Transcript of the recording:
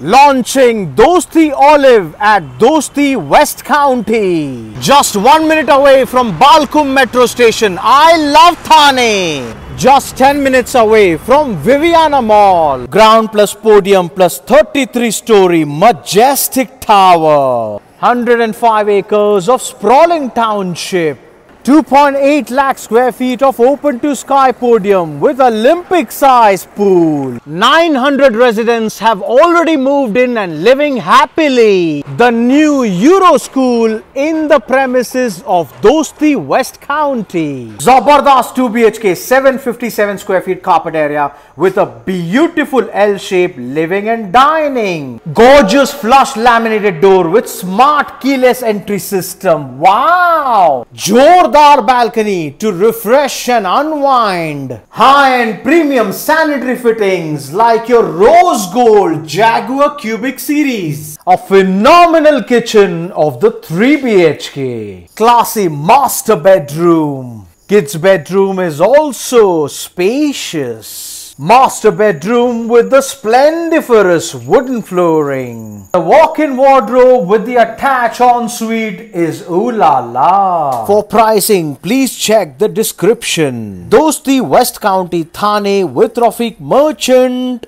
Launching Dosti Olive at Dosti West County. Just one minute away from Balkum Metro Station. I love Thane. Just 10 minutes away from Viviana Mall. Ground plus podium plus 33 story majestic tower. 105 acres of sprawling township. 2.8 lakh square feet of open to sky podium with Olympic size pool. 900 residents have already moved in and living happily. The new Euro school in the premises of Dosti West County. Zabardast 2 BHK 757 square feet carpet area with a beautiful L-shaped living and dining. Gorgeous flush laminated door with smart keyless entry system. Wow! Jordar balcony to refresh and unwind. High-end premium sanitary fittings like your rose gold Jaquar Kubix series. A phenomenal kitchen of the 3 BHK. Classy master bedroom. Kids bedroom is also spacious. Master bedroom with the splendiferous wooden flooring. The walk-in wardrobe with the attached ensuite is ooh la la. For pricing, please check the description. Dosti West County Thane with Rafique Merchant.